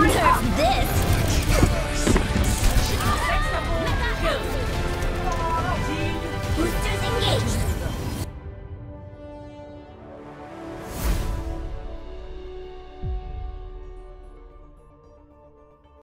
This!